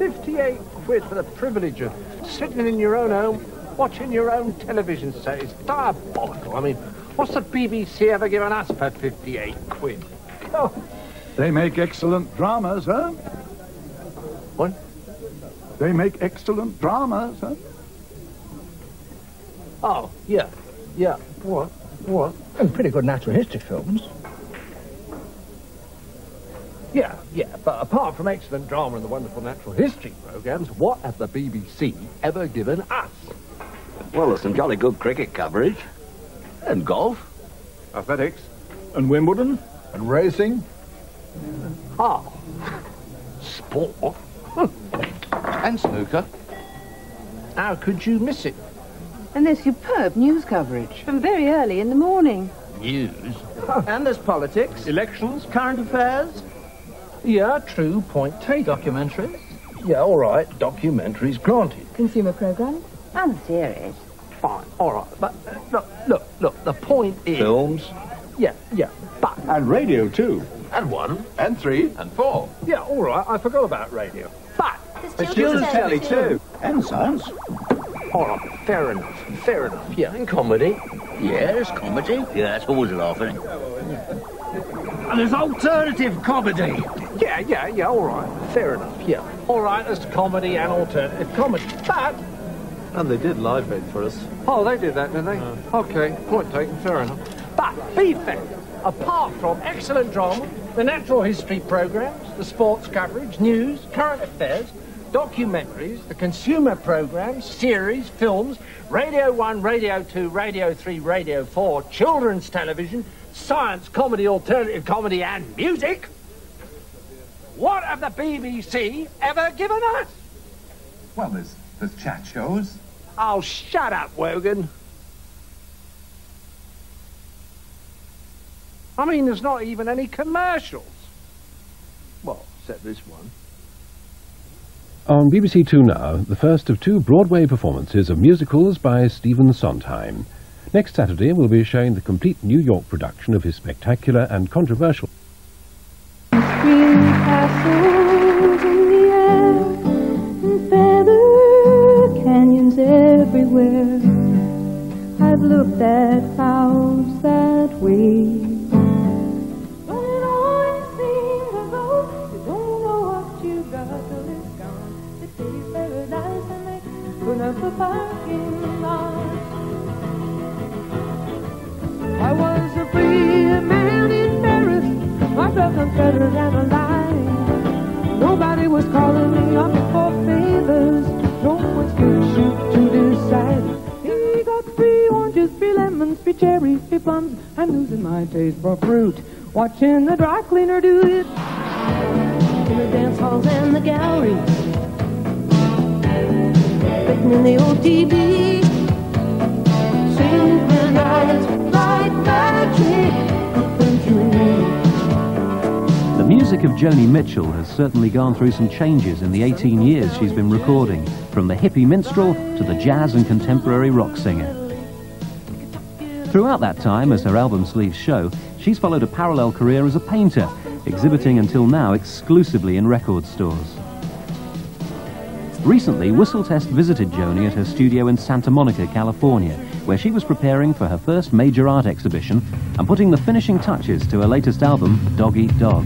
58 quid for the privilege of sitting in your own home, watching your own television set. It's diabolical. I mean, what's the BBC ever given us for 58 quid? Oh, They make excellent dramas, huh? what? They make excellent dramas, huh? Oh, yeah. Yeah. What? What? And pretty good natural history films. Yeah, yeah, but apart from excellent drama and the wonderful natural history programmes, what have the BBC ever given us? Well, there's some jolly good cricket coverage. And golf. Athletics. And Wimbledon. And racing. Oh, sport? And snooker. How could you miss it? And there's superb news coverage from very early in the morning. News? And there's politics, Elections? current affairs. Yeah, true, point taken. Documentaries. Yeah, all right, documentaries granted. Consumer programs and series. Fine, all right, but uh, look, look, look, the point is... Films. Yeah, yeah, but... And radio, too. And one. And three. And four. Yeah, all right, I forgot about radio. But... There's Children's telly too. And science. All right, fair enough, fair enough, yeah. And comedy. Yeah, there's comedy. Yeah, that's always a laugh, isn't it? And there's alternative comedy. Yeah, yeah, yeah, all right, fair enough, yeah. All right, there's comedy and alternative comedy, but... And they did Live Aid for us. Oh, they did that, didn't they? Okay, point taken, fair enough. But, be fair, apart from excellent drama, the natural history programmes, the sports coverage, news, current affairs, documentaries, the consumer programmes, series, films, Radio 1, Radio 2, Radio 3, Radio 4, children's television, science, comedy, alternative comedy, and music, what have the BBC ever given us? Well, there's, there's chat shows. Oh, shut up, Wogan. I mean, there's not even any commercials. Well, except this one. On BBC Two now, the first of two Broadway performances of musicals by Stephen Sondheim. Next Saturday, we'll be showing the complete New York production of his spectacular and controversial. I've looked at clouds that way. Parking lot. I was a free man in Paris. I felt unfettered and alive. Nobody was calling me up for favors. No one's gonna shoot to decide. He got three oranges, three lemons, three cherries, three plums. I'm losing my taste for fruit. Watching the dry cleaner do it. In the dance halls and the galleries. Written in the dream. The music of Joni Mitchell has certainly gone through some changes in the 18 years she's been recording, from the hippie minstrel to the jazz and contemporary rock singer. Throughout that time, as her album sleeves show, she's followed a parallel career as a painter, exhibiting until now exclusively in record stores. Recently, Whistle Test visited Joni at her studio in Santa Monica, California, where she was preparing for her first major art exhibition and putting the finishing touches to her latest album, Dog Eat Dog.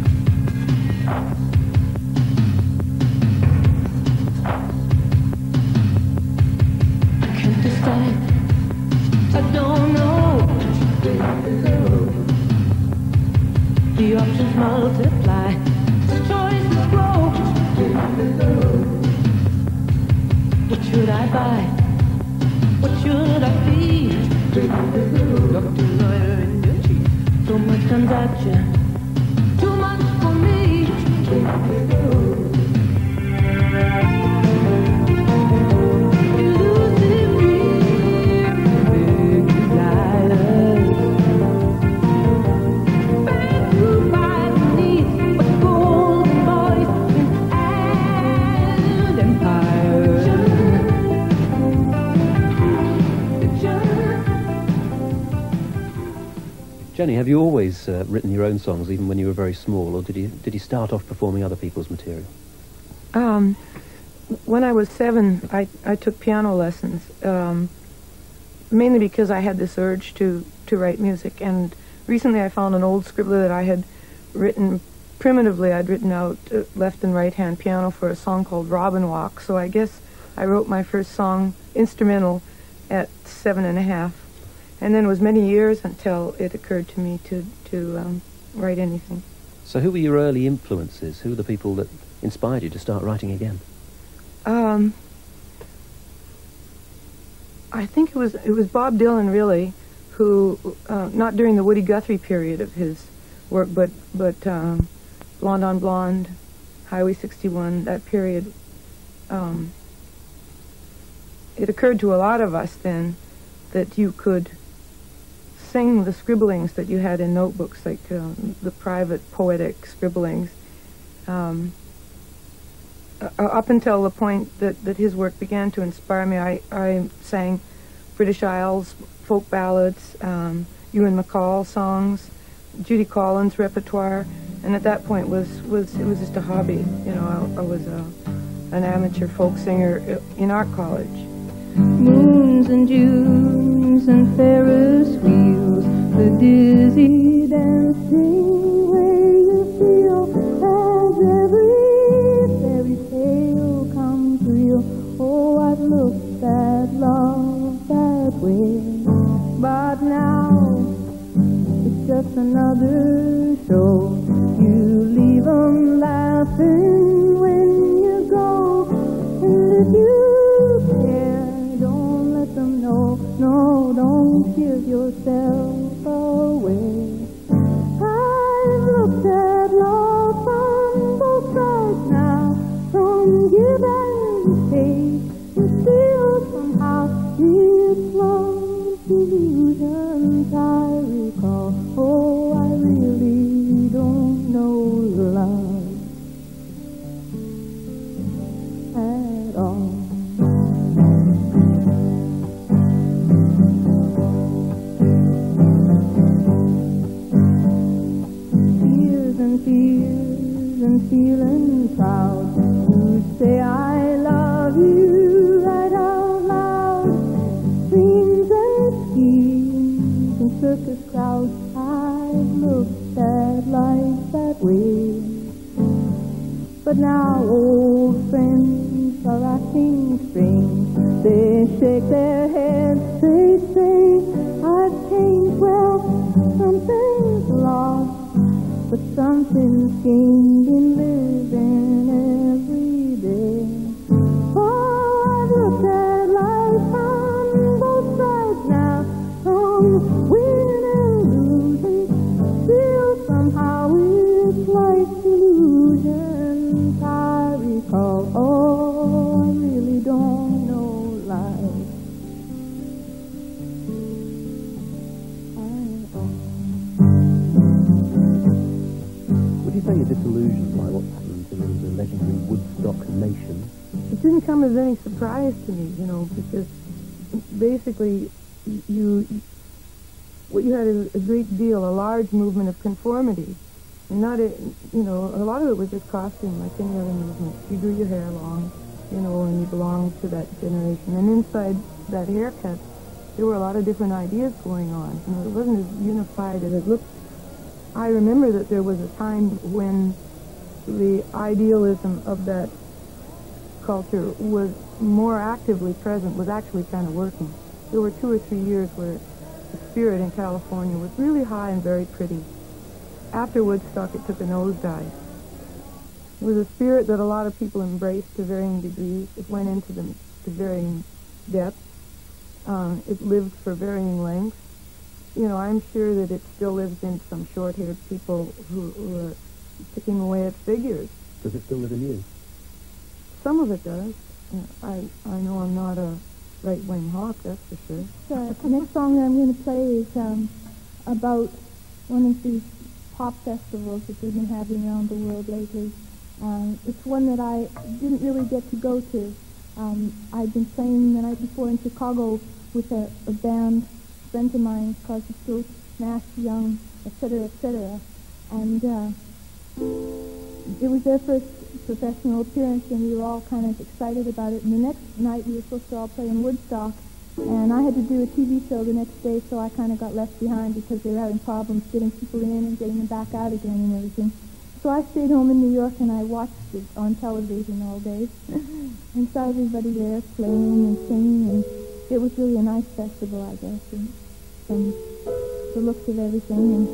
Have you always uh, written your own songs, even when you were very small, or did you did you start off performing other people's material? Um, when I was seven, I, I took piano lessons, um, mainly because I had this urge to, to write music. And recently I found an old scribbler that I had written primitively. I'd written out uh, left and right hand piano for a song called Robin Walk. So I guess I wrote my first song instrumental at seven and a half. And then it was many years until it occurred to me to, to um, write anything. So who were your early influences? Who were the people that inspired you to start writing again? Um, I think it was it was Bob Dylan really, who uh, not during the Woody Guthrie period of his work, but but um, Blonde on Blonde, Highway 61, that period. Um, it occurred to a lot of us then that you could sing the scribblings that you had in notebooks, like uh, the private poetic scribblings. Um, uh, up until the point that, that his work began to inspire me, I, I sang British Isles folk ballads, um, Ewan MacColl songs, Judy Collins repertoire, and at that point was, was it was just a hobby. You know, I, I was a, an amateur folk singer in art college. Moons and Junes and Ferris wheels, the dizzy dancing way you feel as every fairy tale comes real. Oh, I've looked at love that way, but now it's just another show. You leave leave 'em laughing when you go, and if you No, don't give yourself away. I've looked at love from both sides now, from give and take. But still somehow it's love's illusions I recall. Oh, and feeling proud to say I love you right out loud. Dreams and schemes and circus crowds. I've looked at life that way. But now old friends are acting strange. They shake their heads, they say I've changed. Well, something's lost. But something's gained nation? It didn't come as any surprise to me, you know, because basically you what you had is a great deal, a large movement of conformity. And not a, you know, a lot of it was just costume, like any other movement. You grew your hair long, you know, and you belonged to that generation. And inside that haircut, there were a lot of different ideas going on. You know, it wasn't as unified as it looked. I remember that there was a time when the idealism of that culture was more actively present, was actually kind of working. There were two or three years where the spirit in California was really high and very pretty. After Woodstock, it took a nosedive. It was a spirit that a lot of people embraced to varying degrees. It went into them to varying depths. Uh, it lived for varying lengths. You know, I'm sure that it still lives in some short-haired people who, who are picking away at figures. Does it still live in you? Some of it does. I I know I'm not a right-wing hawk, that's for sure. The next song that I'm going to play is um, about one of these pop festivals that they've been having around the world lately. Um, it's one that I didn't really get to go to. Um, I'd been playing the night before in Chicago with a, a band, friends of mine, called the Stills Nash Young, etc., etc. And uh, it was their first professional appearance, and we were all kind of excited about it. And the next night, we were supposed to all play in Woodstock, and I had to do a TV show the next day, so I kind of got left behind because they were having problems getting people in and getting them back out again and everything. So I stayed home in New York and I watched it on television all day and saw everybody there playing and singing, and it was really a nice festival, I guess, and from the looks of everything. And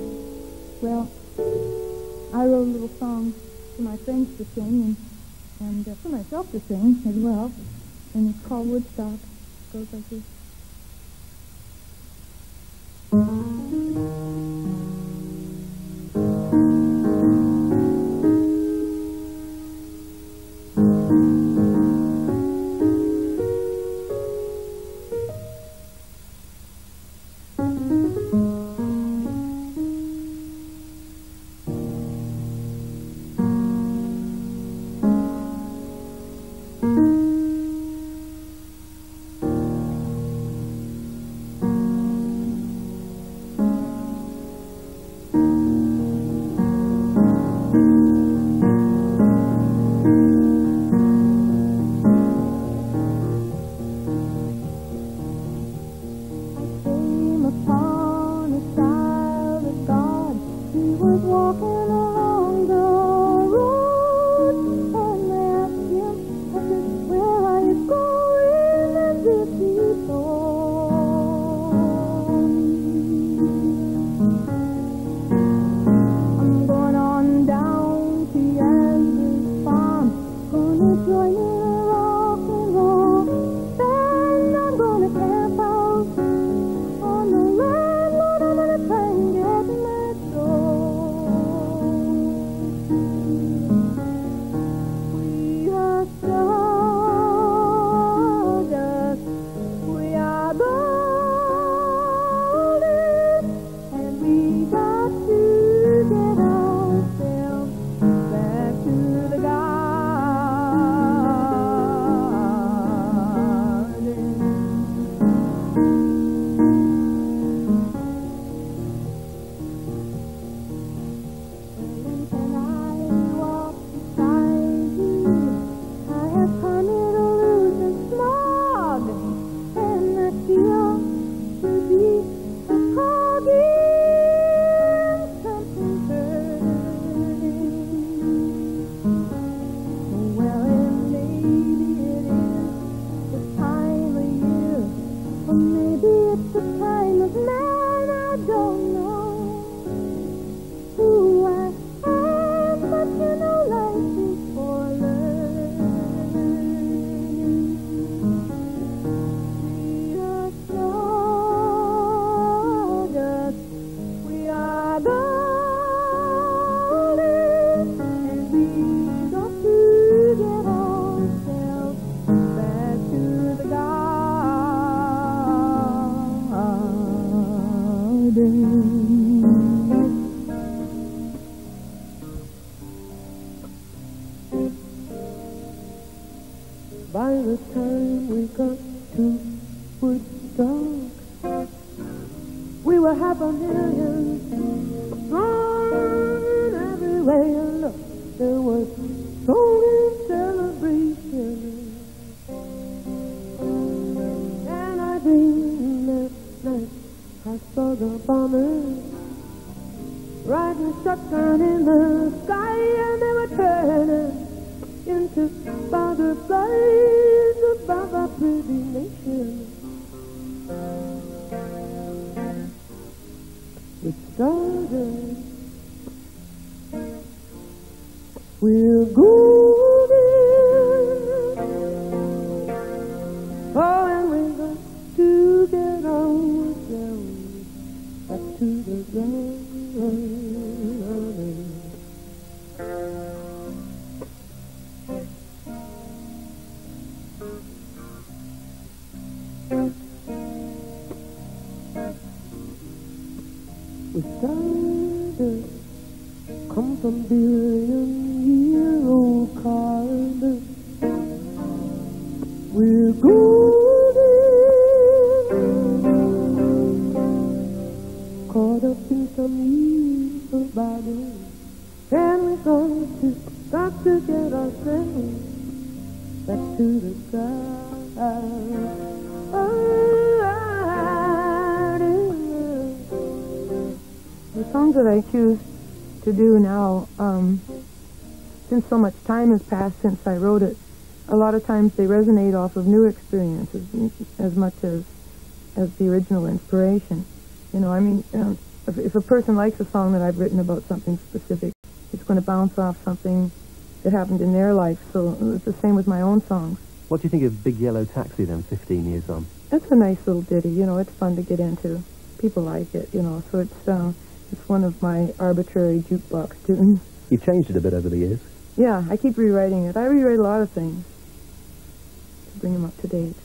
well, I wrote a little song for my friends to sing and, and uh, for myself to sing as well, and it's called Woodstock. It goes like this. Songs that I choose to do now, um, since so much time has passed since I wrote it, a lot of times they resonate off of new experiences as much as as the original inspiration. You know, I mean, um, if, if a person likes a song that I've written about something specific, it's going to bounce off something that happened in their life. So it's the same with my own songs. What do you think of Big Yellow Taxi then, 15 years on? It's a nice little ditty. You know, it's fun to get into. People like it. You know, so it's uh, it's one of my arbitrary jukebox tunes. You've changed it a bit over the years. Yeah, I keep rewriting it. I rewrite a lot of things to bring them up to date.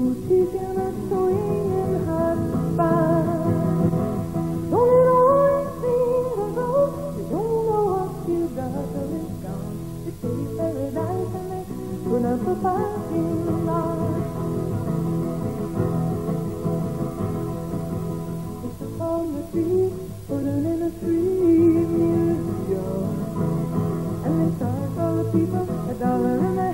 boutique and a swinging up a. It's upon the tree, put in a tree museum. And they charge all the people a dollar a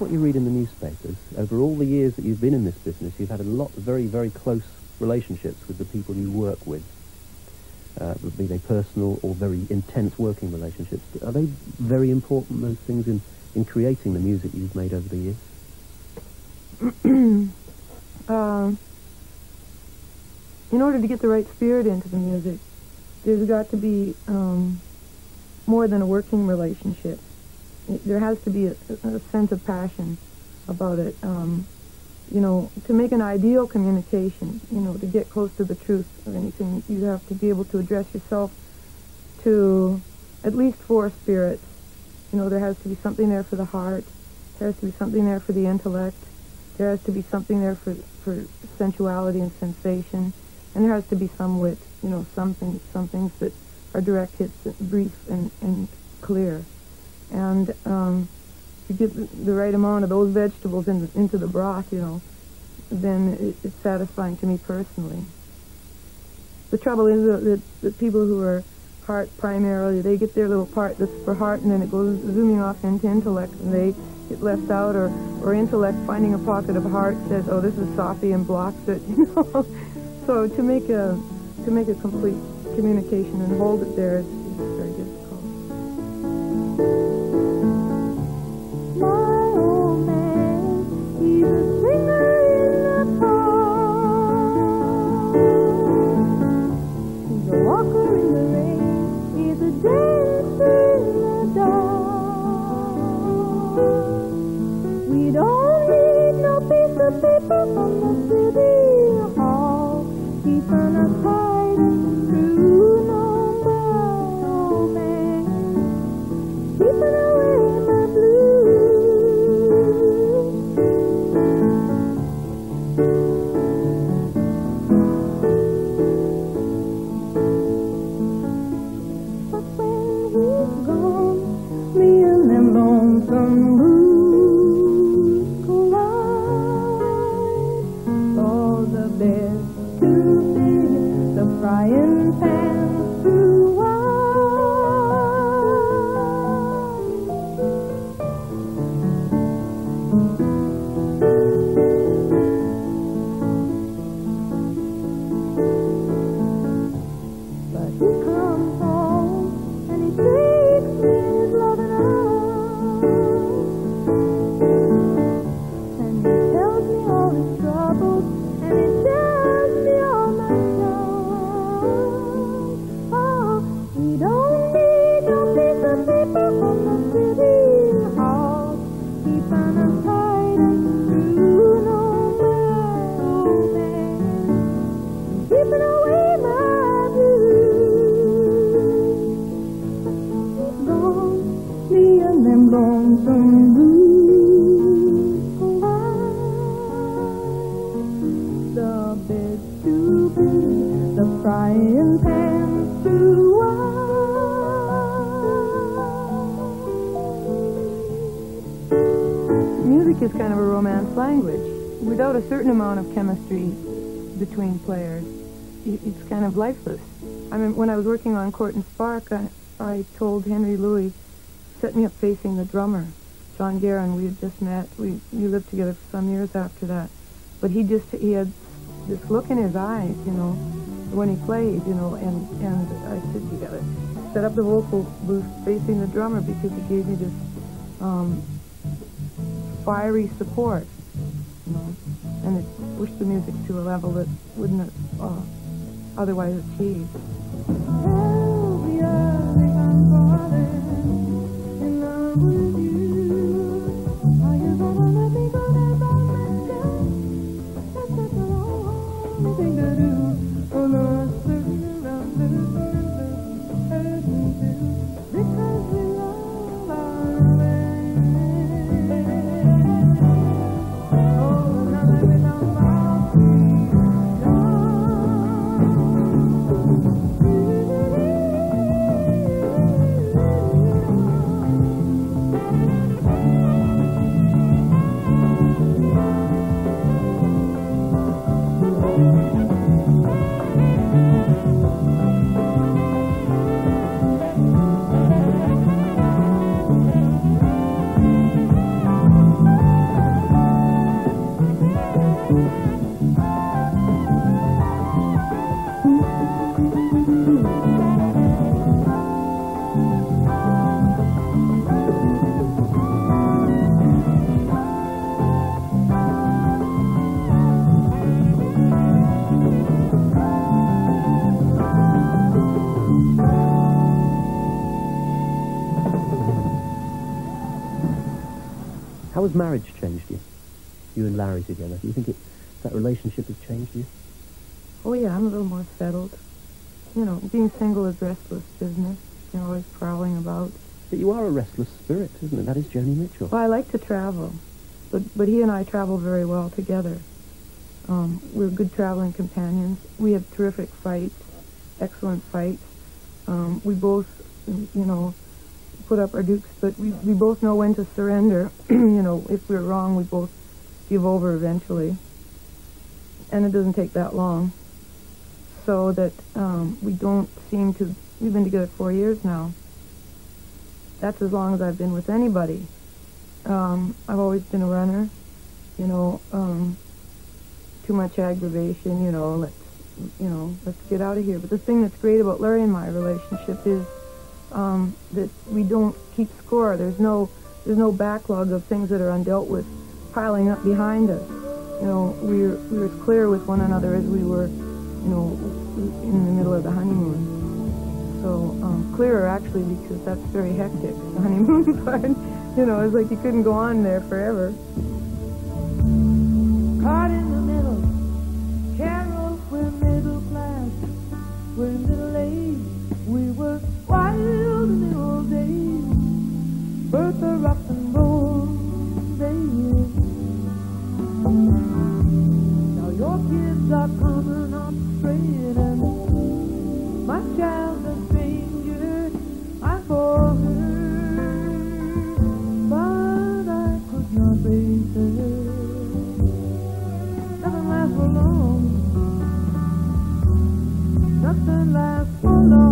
what you read in the newspapers, over all the years that you've been in this business, you've had a lot of very, very close relationships with the people you work with. Uh, be they personal or very intense working relationships. Are they very important, those things, in, in creating the music you've made over the years? um, in order to get the right spirit into the music, there's got to be um, more than a working relationship. There has to be a, a sense of passion about it. Um, you know, to make an ideal communication, you know, to get close to the truth of anything, you have to be able to address yourself to at least four spirits. You know, there has to be something there for the heart. There has to be something there for the intellect. There has to be something there for, for sensuality and sensation. And there has to be some wit, you know, something, some things that are direct hits, brief and, and clear. And um, you get the, right amount of those vegetables in into the broth, you know, then it, it's satisfying to me personally. The trouble is that, that, that people who are heart primarily, they get their little part that's for heart, and then it goes zooming off into intellect, and they get left out, or, or intellect finding a pocket of heart says, oh, this is soppy and blocks it, you know. So to make a to make a complete communication and hold it there is very difficult. Paper from the city hall. Keeping us hiding through drummer, John Guerin. We had just met. We, we lived together for some years after that. But he just, he had this look in his eyes, you know, when he played, you know, and, and I said, you gotta set up the vocal booth facing the drummer because he gave me this um, fiery support, you know, and it pushed the music to a level that wouldn't have uh, otherwise achieved. How has marriage changed you? You and Larry together. Do you think it, that relationship has changed you? Oh yeah, I'm a little more settled. You know, being single is restless business. You're always prowling about. But you are a restless spirit, isn't it? That is Joni Mitchell. Well, I like to travel, but but he and I travel very well together. Um, we're good traveling companions. We have terrific fights, excellent fights. Um, we both, you know, put up our dukes, but we, we both know when to surrender. you know, if we're wrong, we both give over eventually. And it doesn't take that long. So that um, we don't seem to, we've been together four years now. That's as long as I've been with anybody. Um, I've always been a runner, you know, um, too much aggravation, you know, let's, you know, let's get out of here. But the thing that's great about Larry and my relationship is um, that we don't keep score. There's no there's no backlog of things that are undealt with piling up behind us. You know, we're we're as clear with one another as we were, you know, in the middle of the honeymoon. So um, clearer actually because that's very hectic. The honeymoon part, you know, it's like you couldn't go on there forever. Caught in the middle, Carol, we're middle class, we're middle aged, we work wild old days, birth rock and roll. Now your kids are coming up straight, and my child is stranger. I but I could not raise her. Nothing lasts for long. Nothing lasts for long.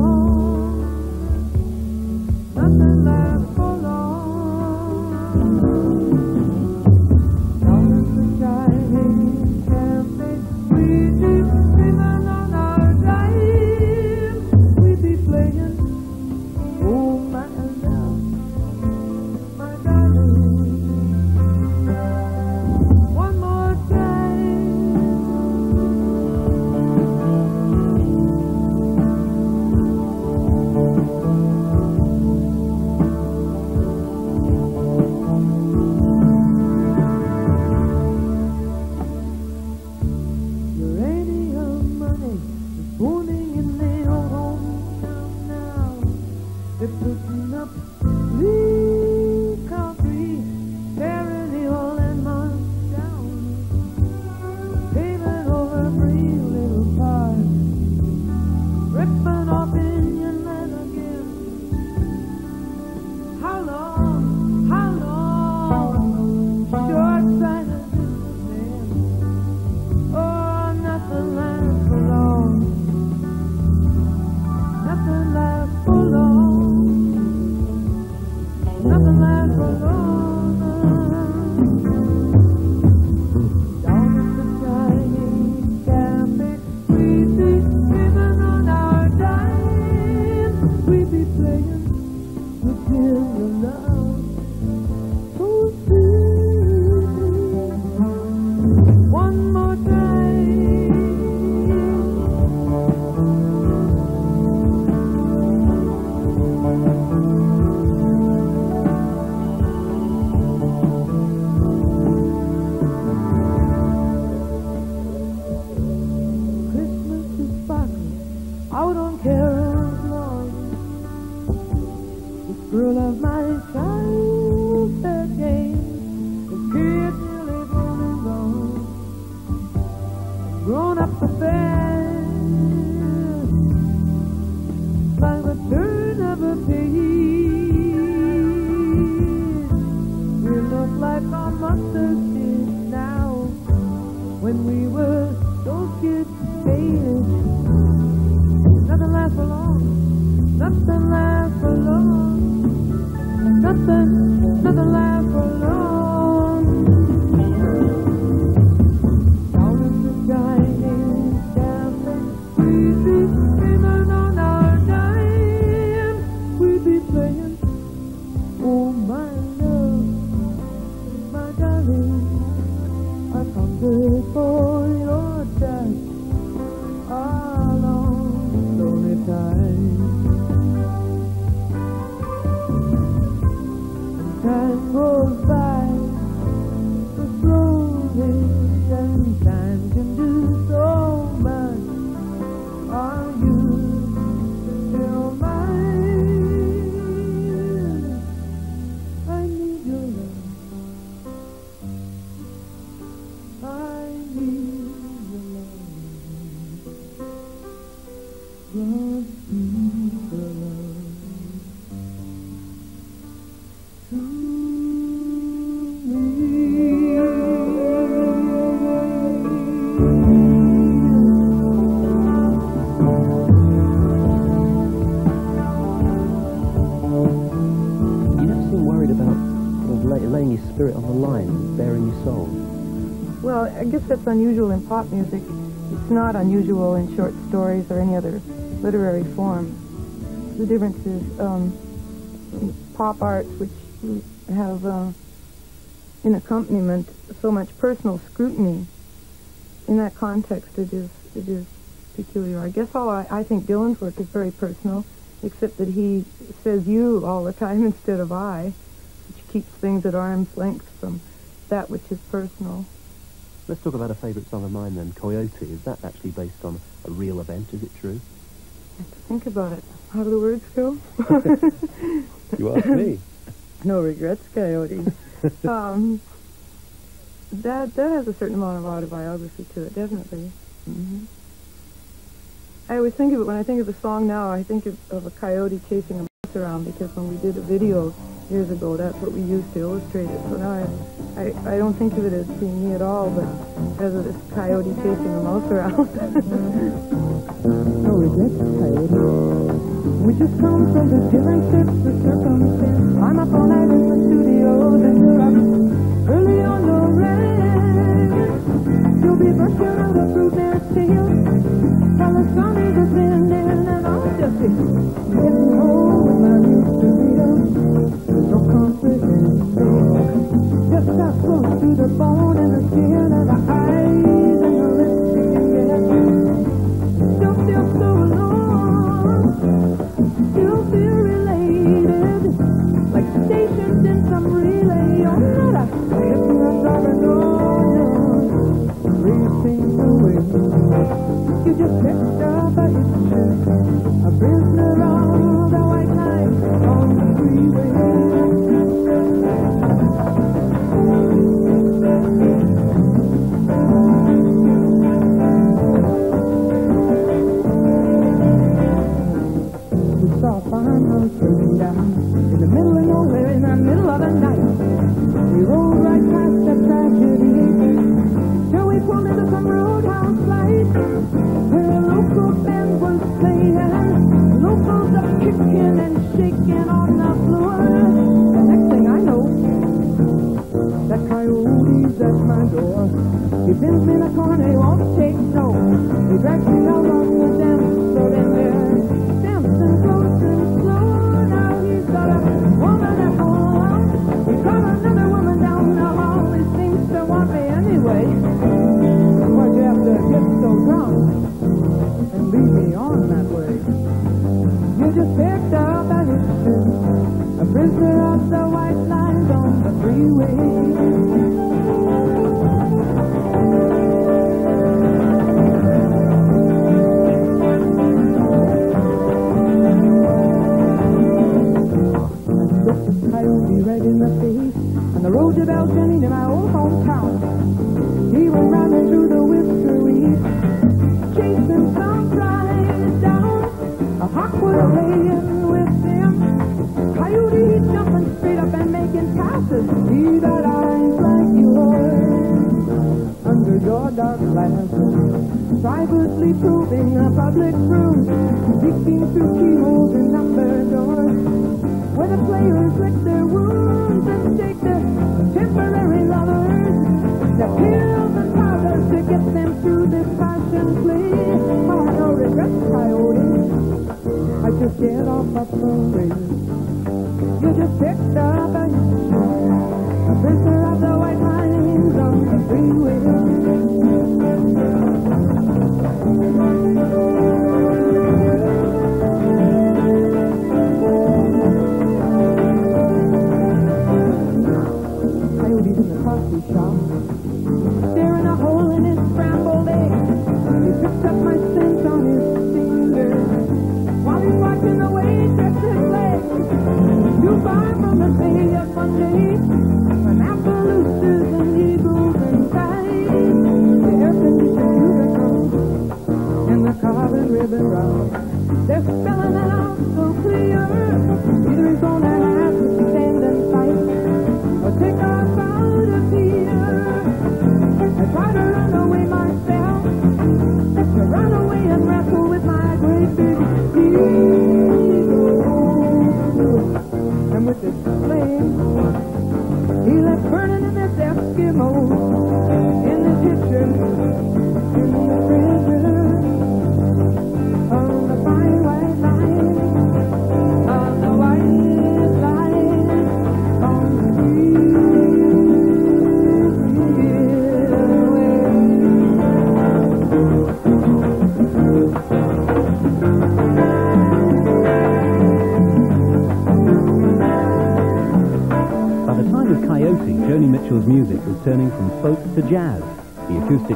that's unusual in pop music, it's not unusual in short stories or any other literary form. The difference is um, pop arts, which have um, uh, in accompaniment so much personal scrutiny. In that context, it is it is peculiar. I guess all I, I think Dylan's work is very personal, except that he says "you" all the time instead of "I," which keeps things at arm's length from that which is personal. Let's talk about a favourite song of mine then, Coyote. Is that actually based on a real event? Is it true? I have to think about it. How do the words go? You ask me. no regrets, Coyote. um, that that has a certain amount of autobiography to it, definitely. hmm I always think of it when I think of the song now. I think of, of a coyote chasing a mouse around because when we did a video years ago, that's what we used to illustrate it. So now I, I, I don't think of it as being me at all, but as this coyote chasing a mouse around. No regrets, coyote. We just come from the different sets of circumstance. I'm up all night in the studios and you're up early on the ranch. You'll be brushing out a fruit while the sun is ascending and I'll just be getting home with my roots to real. There's no comprehension. Just that close to the bone and the skin and the eyes and the lips you can get. Still feel so alone. Still feel related. Like stationed in some relay in the middle of nowhere He pins me in a corner, he won't take no. He drags me out Coyote right in the face on the road of El Jenny my old hometown. He will run through the whiskeries, chasing some down. A hawk will play in whistle. Coyote jumping making passes. He got eyes like yours under your dark glasses. Privately probing a public room, peeking through keyholes and number doors where the players lick their wounds and take their temporary lovers, their pills and powders to get them through this passion play. Oh, no regrets, coyote. I just get off of the. You just picked up a a prisoner of the white lines on the Coyote's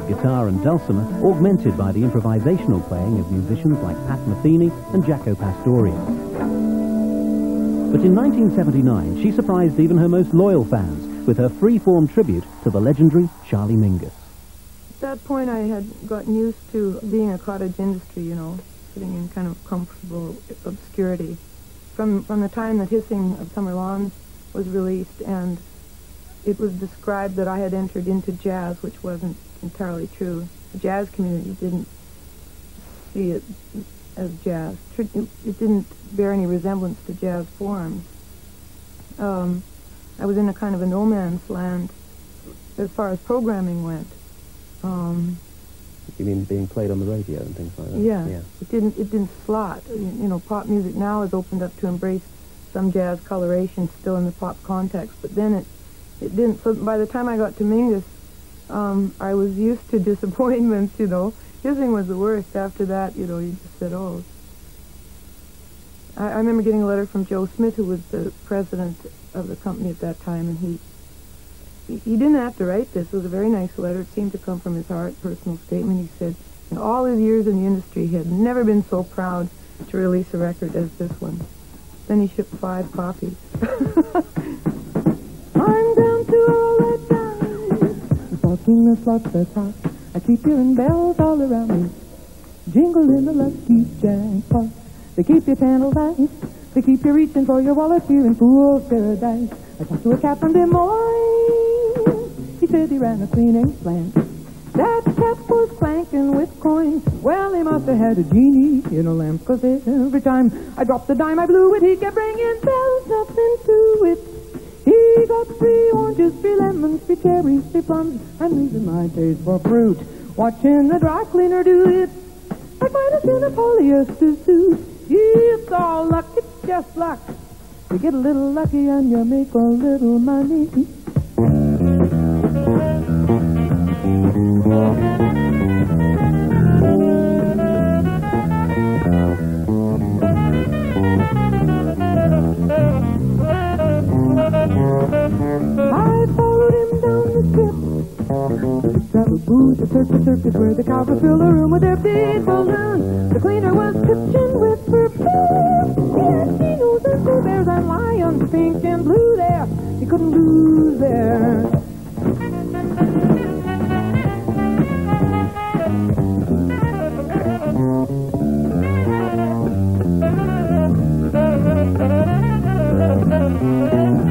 guitar and dulcimer augmented by the improvisational playing of musicians like Pat Metheny and Jaco Pastorius. But in 1979, she surprised even her most loyal fans with her free-form tribute to the legendary Charlie Mingus. At that point, I had gotten used to being a cottage industry, you know, sitting in kind of comfortable obscurity. From from the time that Hissing of Summer Lawns was released, and it was described that I had entered into jazz, which wasn't entirely true. The jazz community didn't see it as jazz. It, didn't bear any resemblance to jazz forms. Um, I was in a kind of a no man's land as far as programming went. Um, You mean being played on the radio and things like that? yeah, Yeah. it didn't it didn't slot. You, you know, pop music now has opened up to embrace some jazz coloration still in the pop context, but then it it didn't. So by the time I got to Mingus, um, I was used to disappointments. You know, Hissing was the worst. After that, you know, you just said, oh. I, I remember getting a letter from Joe Smith, who was the president of the company at that time, and he he he didn't have to write this. It was a very nice letter. It seemed to come from his heart, personal statement. He said, in all his years in the industry, he had never been so proud to release a record as this one. Then he shipped five copies. All that time. Walking the slots that's hot. I keep hearing bells all around me. Jingle in the lucky jackpot. They keep you tantalized. They keep you reaching for your wallet here in fool's paradise. I talked to a from Des Moines. He said he ran a cleaning plant. That cat was clanking with coins. Well, he must have had a genie in a lamp, 'cause every time I dropped a dime I blew it, he kept bringing bells up into it. He got three oranges, three lemons, three cherries, three plums, and losing my taste for fruit. Watching the dry cleaner do it, like might been a polyester suit. It's all luck, it's just luck. You get a little lucky and you make a little money. Circus circus where the would fill the room with their big balloons. The cleaner was pitching with perfume. He had eagles and blue bears and lions, pink and blue there. He couldn't lose there. He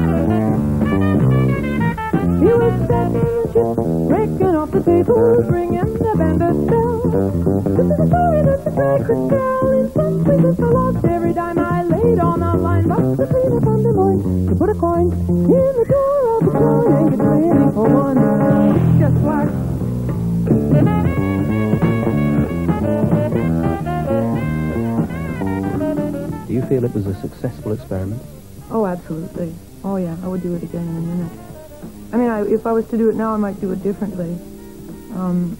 story that the could tell. In some places I lost every dime I laid on line, but the cleaner from Des Moines could put a coin in the door of the and ready for one. Just like Do you feel it was a successful experiment? Oh, absolutely. Oh, yeah, I would do it again in a minute. I mean, I, if I was to do it now, I might do it differently. Um,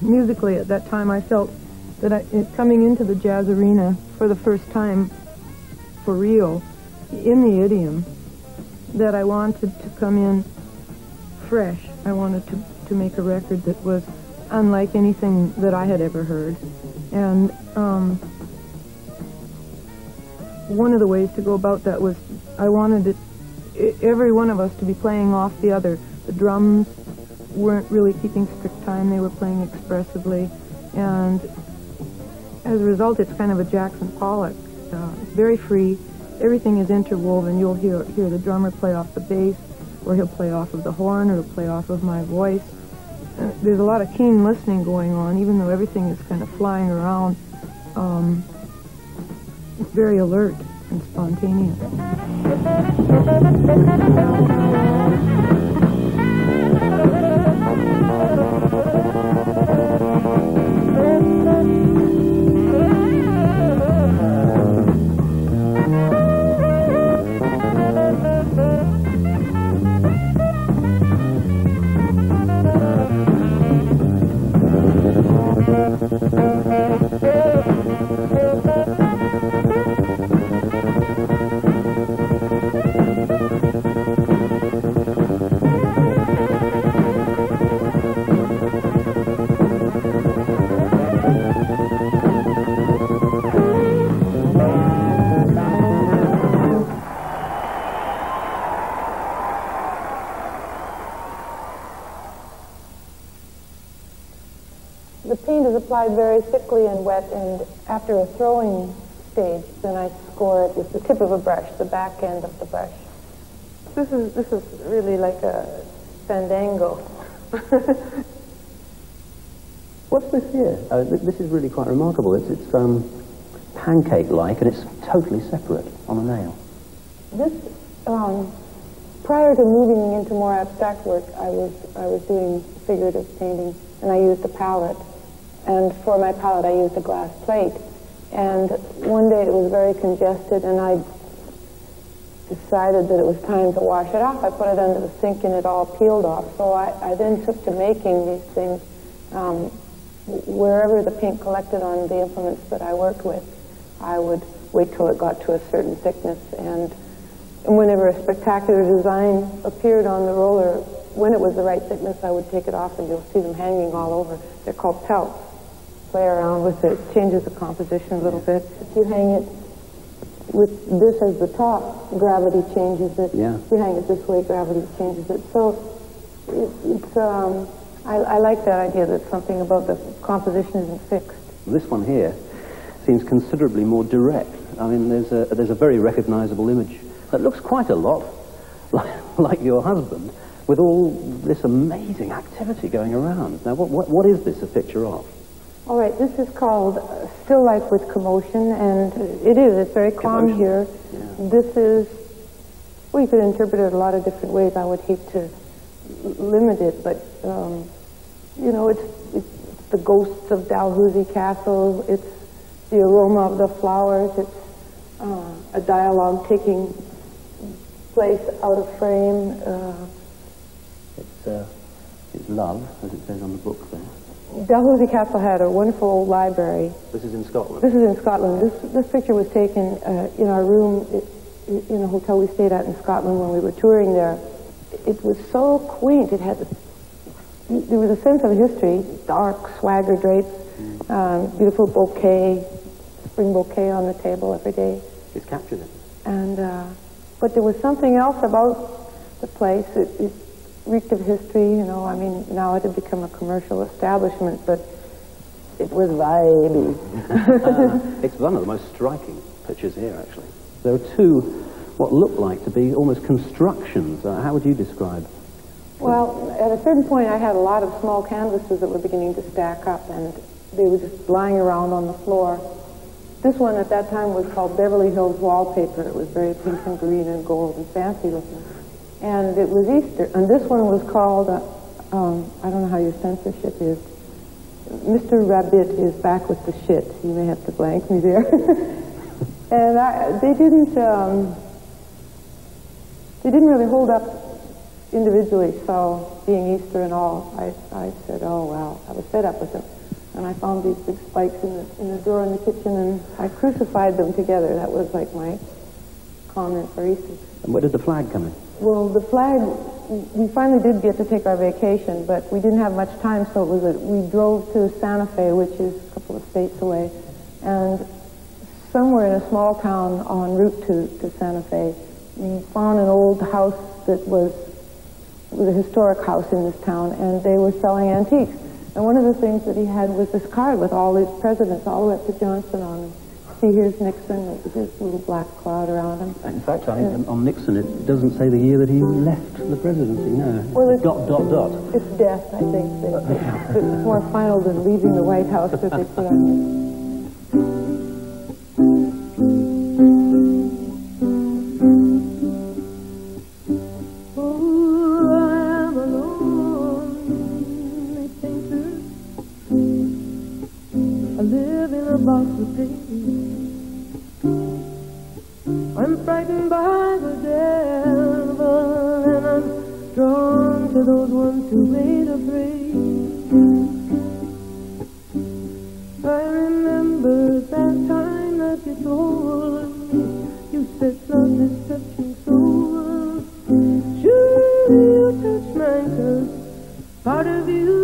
musically, at that time, I felt that I, coming into the jazz arena for the first time, for real, in the idiom, that I wanted to come in fresh. I wanted to, to make a record that was unlike anything that I had ever heard. And um, one of the ways to go about that was I wanted it, every one of us to be playing off the other. The drums weren't really keeping strict time. They were playing expressively. And as a result, it's kind of a Jackson Pollock. Uh, it's very free. Everything is interwoven. You'll hear, hear the drummer play off the bass, or he'll play off of the horn, or he'll play off of my voice. Uh, there's a lot of keen listening going on, even though everything is kind of flying around. Um, it's very alert and spontaneous. Thank you. Oh, oh, oh, oh. Applied very thickly and wet, and after a throwing stage, then I score it with the tip of a brush, the back end of the brush. This is this is really like a fandango. What's this here? Uh, th- this is really quite remarkable. It's, it's um, pancake-like, and it's totally separate on the nail. This, um, prior to moving into more abstract work, I was I was doing figurative painting, and I used a palette. And for my palette, I used a glass plate. And one day it was very congested, and I decided that it was time to wash it off. I put it under the sink, and it all peeled off. So I, I then took to making these things um, wherever the paint collected on the implements that I worked with. I would wait till it got to a certain thickness, and and whenever a spectacular design appeared on the roller, when it was the right thickness, I would take it off, and you'll see them hanging all over. They're called pelts. Play around with it, changes the composition a little bit. If you hang it with this as the top, gravity changes it. Yeah. If you hang it this way, gravity changes it. So it, it's, um, I, I like that idea that something about the composition isn't fixed. This one here seems considerably more direct. I mean, there's a, there's a very recognizable image that looks quite a lot like, like your husband with all this amazing activity going around. Now, what, what, what is this a picture of? All right, this is called Still Life with Commotion, and it is. It's very calm here. This is, well, you could interpret it a lot of different ways. I would hate to limit it, but, um, you know, it's, it's the ghosts of Dalhousie Castle. It's the aroma of the flowers. It's uh, a dialogue taking place out of frame. Uh, It's, uh, it's love, as it says on the book there. Dalhousie Castle had a wonderful old library. This is in Scotland. This is in Scotland. This this picture was taken uh, in our room in a hotel we stayed at in Scotland when we were touring there. It was so quaint. It had there was a sense of history, dark swagger drapes, um, beautiful bouquet, spring bouquet on the table every day, It's captured it. and uh, but there was something else about the place. It, it reeked of history. You know, I mean, now it had become a commercial establishment, but it was vibey. it's one of the most striking pictures here, actually. There are two, what look like to be almost constructions. Uh, how would you describe? Well, at a certain point, I had a lot of small canvases that were beginning to stack up, and they were just lying around on the floor. This one at that time was called Beverly Hills Wallpaper. It was very pink and green and gold and fancy looking. And it was Easter. And this one was called, uh, um, I don't know how your censorship is. Mr. Rabbit is back with the shit. You may have to blank me there. and I, they didn't, um, they didn't really hold up individually, so being Easter and all, I, I said, oh, well, I was fed up with them. And I found these big spikes in the, in the drawer in the kitchen, and I crucified them together. That was like my comment for Easter. And where did the flag come in? Well, the flag, we finally did get to take our vacation, but we didn't have much time, so it was a, we drove to Santa Fe, which is a couple of states away, and somewhere in a small town en route to, to Santa Fe, we found an old house that was, was a historic house in this town, and they were selling antiques. And one of the things that he had was this card with all these presidents, all the way up to Johnson on them. See, here's Nixon with this little black cloud around him. In fact, I, on Nixon, it doesn't say the year that he left the presidency, no. Well, it's- dot, dot, dot. It's death, I think. That, it's more final than leaving the White House that they put on. Oh, I'm a lonely painter. I live in a box of pain. I'm frightened by the devil, and I'm drawn to those ones who made a afraid. I remember that time that you told me you said love is touching souls. Sure, you touch mine 'cause part of you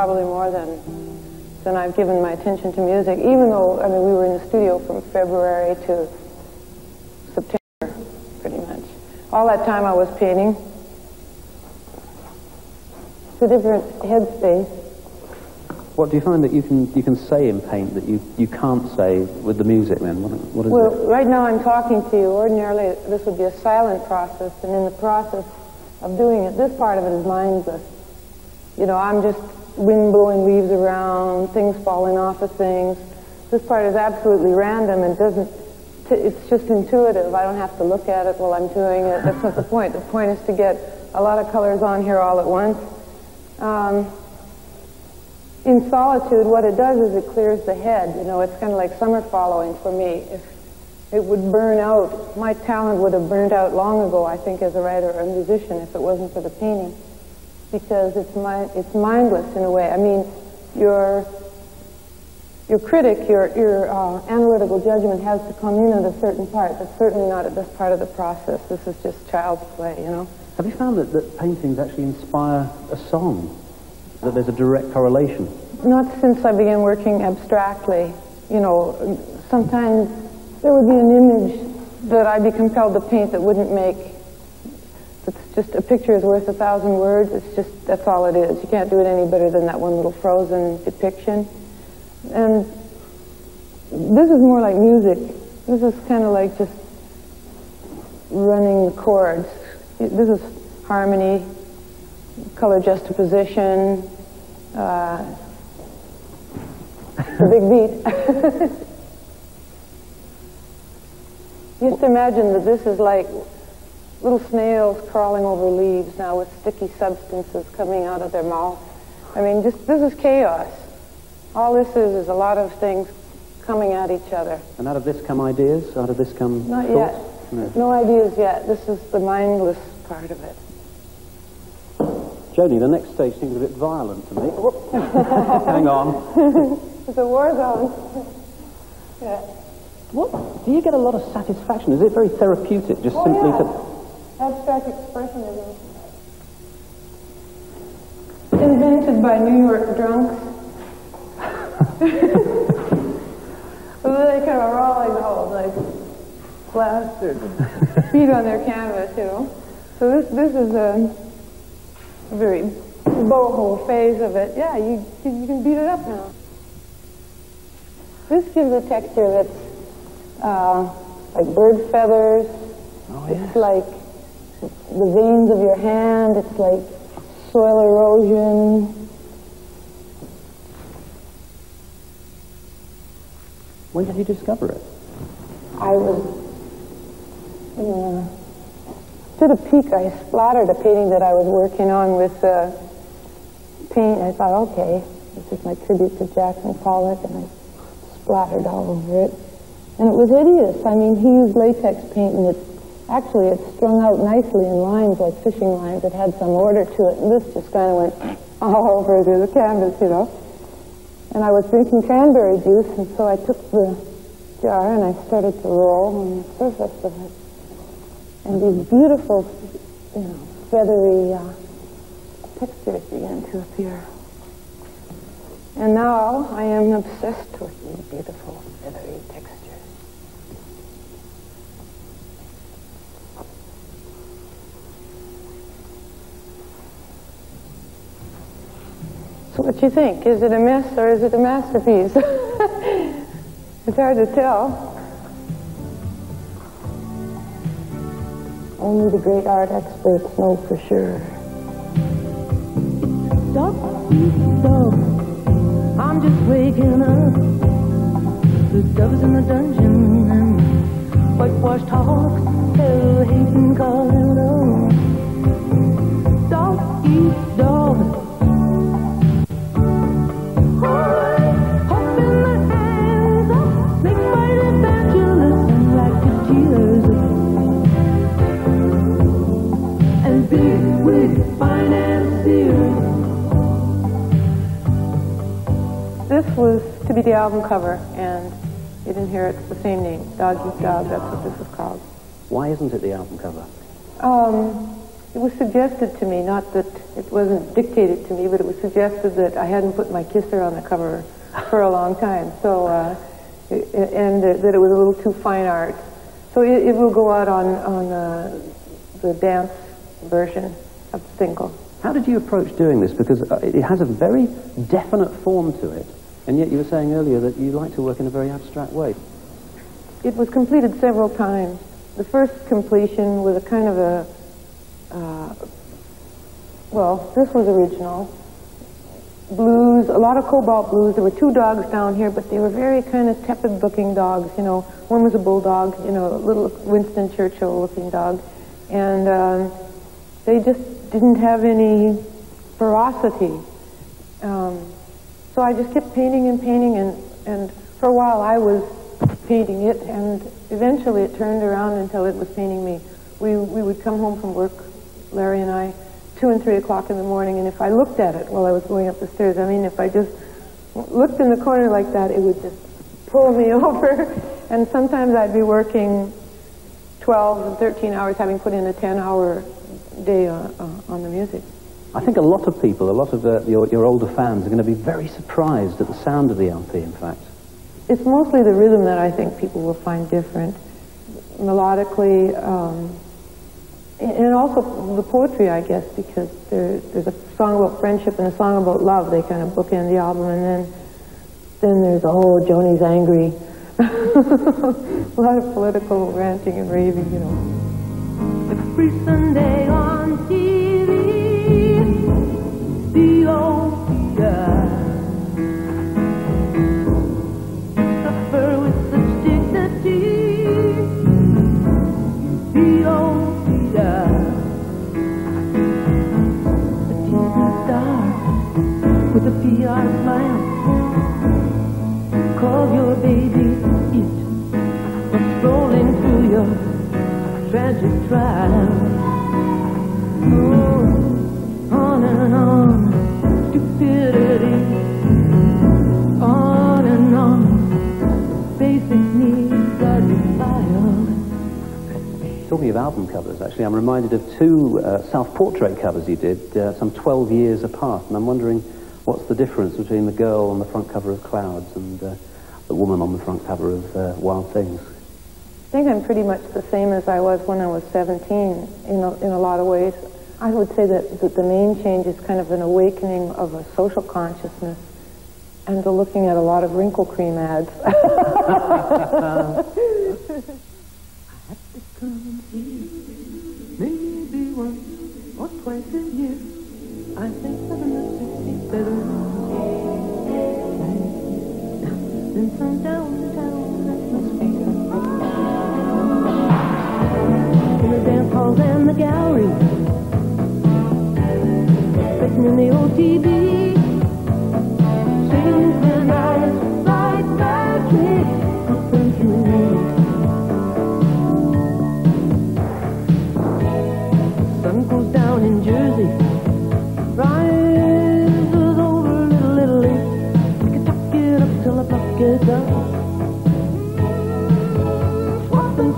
probably more than than I've given my attention to music. Even though I mean, we were in the studio from February to September, pretty much. All that time I was painting. It's a different headspace. What do you find that you can you can say in paint that you, you can't say with the music then? What, what is Well, it? right now I'm talking to you. Ordinarily, this would be a silent process, and in the process of doing it, this part of it is mindless. You know, I'm just wind blowing leaves around, things falling off of things. This part is absolutely random and doesn't. T- it's just intuitive. I don't have to look at it while I'm doing it. That's not the point. The point is to get a lot of colors on here all at once. Um, in solitude, what it does is it clears the head. You know, it's kind of like summer following for me. If it would burn out, my talent would have burned out long ago, I think, as a writer or a musician, if it wasn't for the painting, because it's mi- it's mindless in a way. I mean, your your critic, your your uh, analytical judgment has to come in at a certain part. but certainly not at this part of the process. This is just child's play, you know. Have you found that, that paintings actually inspire a song? That there's a direct correlation? Not since I began working abstractly. You know, sometimes there would be an image that I'd be compelled to paint that wouldn't make. It's just a picture is worth a thousand words. It's just that's all it is. You can't do it any better than that one little frozen depiction. And this is more like music. This is kind of like just running the chords. This is harmony, color juxtaposition, uh, the big beat. Just imagine that this is like little snails crawling over leaves now with sticky substances coming out of their mouth. I mean, just this is chaos. All this is is a lot of things coming at each other. And out of this come ideas? Out of this come Not thoughts? yet. No. No ideas yet. This is the mindless part of it. Joni, the next stage seems a bit violent to me. Hang on. it's a war zone. yeah. What? Do you get a lot of satisfaction? Is it very therapeutic just Oh, simply yeah. to... Abstract expressionism. Invented by New York drunks. they kind of rolling the whole like plastered feet on their canvas, you know. So this this is a, very boho phase of it. Yeah, you you can beat it up now. This gives a texture that's uh, like bird feathers. Oh yeah. It's like the veins of your hand. It's like soil erosion. When did you discover it? I was uh, did a peak. I splattered a painting that I was working on with uh, paint. I thought, okay, this is my tribute to Jackson Pollock, and I splattered all over it. And it was hideous. I mean, he used latex paint, and it actually it strung out nicely in lines like fishing lines. It had some order to it, and this just kind of went all over the canvas, you know. And I was drinking cranberry juice, and so I took the jar and I started to roll on the surface of it. And these beautiful, you know, feathery uh, textures began to appear. And now I am obsessed with these beautiful feathery textures. What do you think? Is it a mess or is it a masterpiece? it's hard to tell. Only the great art experts know for sure. Dog, dog, I'm just waking up. The doves in the dungeon and whitewashed hawks, hell hating Colorado. Dog eat dog. Hoping the hands of snake bite evangelists and racketeers and big wig financiers this was to be the album cover, and it inherits the same name, Dog Eat Dog. That's what this is called. Why isn't it the album cover? Um, it was suggested to me, not that it wasn't dictated to me, but it was suggested that I hadn't put my kisser on the cover for a long time. So, uh, and that it was a little too fine art. So it, it will go out on on uh, the dance version of the single. How did you approach doing this? Because uh, it has a very definite form to it, and yet you were saying earlier that you like to work in a very abstract way. It was completed several times. The first completion was a kind of a, uh, well, this was original. Blues, a lot of cobalt blues. There were two dogs down here, but they were very kind of tepid looking dogs, you know. One was a bulldog, you know, a little Winston Churchill looking dog. And um, they just didn't have any ferocity. Um, so I just kept painting and painting, and, and for a while I was painting it, and eventually it turned around until it was painting me. We, we would come home from work, Larry and I, two and three o'clock in the morning, and if I looked at it while I was going up the stairs, I mean, if I just looked in the corner like that, it would just pull me over. and sometimes I'd be working 12 and 13 hours, having put in a 10-hour day on, uh, on the music. I think a lot of people, a lot of uh, your, your older fans, are going to be very surprised at the sound of the LP. In fact, It's mostly the rhythm that I think people will find different. Melodically, um, and also the poetry, I guess, because there, there's a song about friendship and a song about love. They kind of bookend the album, and then then there's a whole Joni's angry, a lot of political ranting and raving, you know. Every Sunday on TV, the old guy album covers, actually, I'm reminded of two uh, self-portrait covers you did uh, some 12 years apart, and I'm wondering what's the difference between the girl on the front cover of Clouds and uh, the woman on the front cover of uh, Wild Things. I think I'm pretty much the same as I was when I was 17 in a, in a lot of ways. I would say that, that the main change is kind of an awakening of a social consciousness and the looking at a lot of wrinkle cream ads. Maybe once or twice a year, I think seven or sixty-seven. Then some downtown atmosphere. In the dance halls and the galleries, sitting in the old synchronized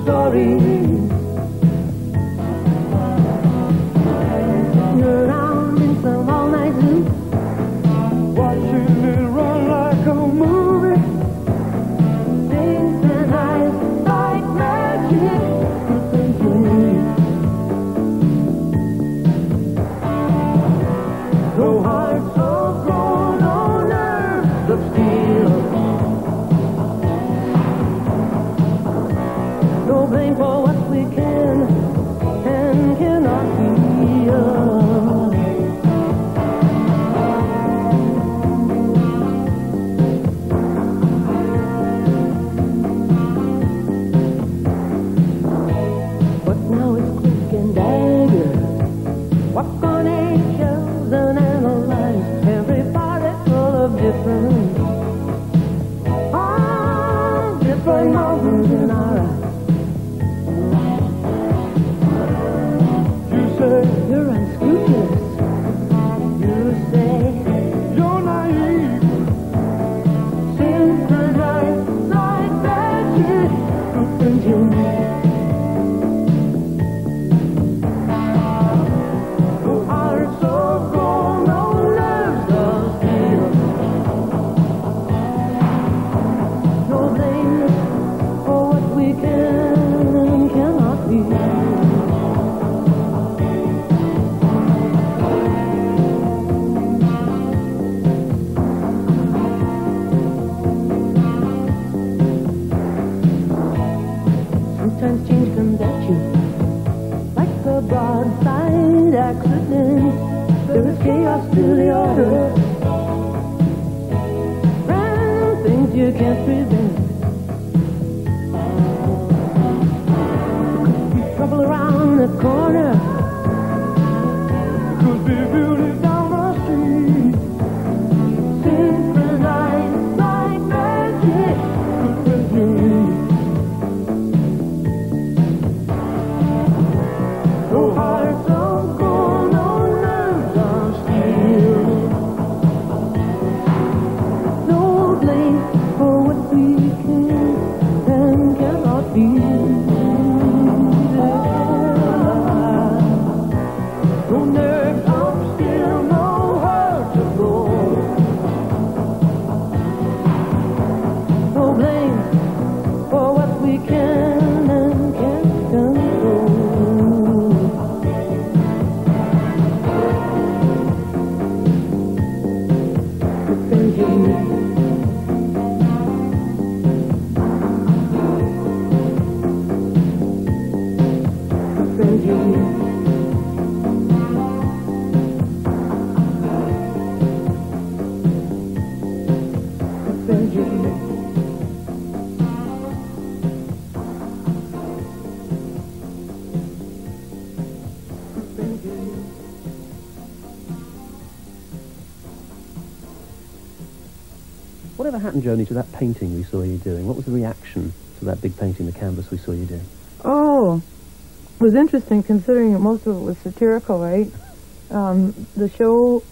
Swapping Whatever happened, Joni, to that painting we saw you doing? What was the reaction to that big painting, the canvas we saw you doing? Oh, it was interesting considering that most of it was satirical, right? Um, the show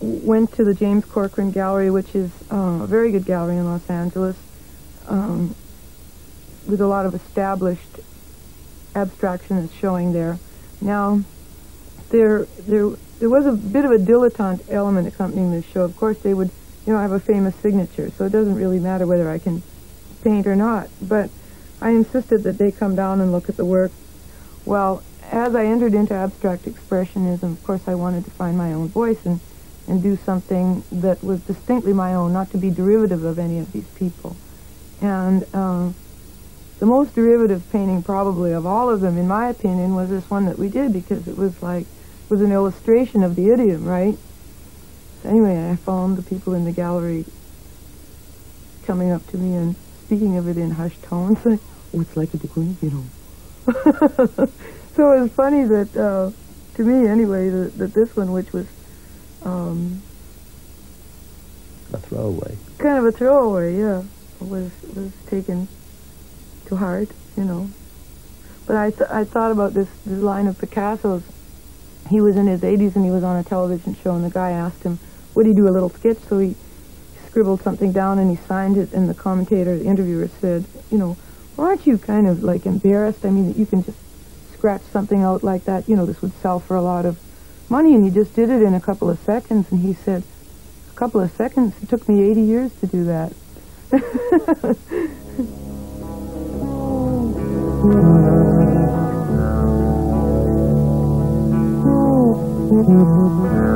went to the James Corcoran Gallery, which is uh, a very good gallery in Los Angeles, um, with a lot of established abstractionists showing there. Now, there, there, there was a bit of a dilettante element accompanying this show. Of course, they would, you know, I have a famous signature, so it doesn't really matter whether I can paint or not. But I insisted that they come down and look at the work. Well, as I entered into abstract expressionism, of course, I wanted to find my own voice and, and do something that was distinctly my own, not to be derivative of any of these people. And um, the most derivative painting, probably of all of them, in my opinion, was this one that we did because it was like was an illustration of the idiom, right? Anyway, I found the people in the gallery coming up to me and speaking of it in hushed tones, "Oh, it's like a degree, you know." so it was funny that, uh, to me anyway, that, that this one, which was um, A throwaway. kind of a throwaway, yeah, was was taken to heart, you know. But I th- I thought about this this line of Picasso's. He was in his 80s and he was on a television show, and the guy asked him, "Would he do a little sketch?" So he scribbled something down and he signed it. And the commentator, the interviewer, said, "You know, aren't you kind of like embarrassed? I mean, that you can just scratch something out like that. You know, this would sell for a lot of money, and you just did it in a couple of seconds." And he said, "A couple of seconds? It took me 80 years to do that."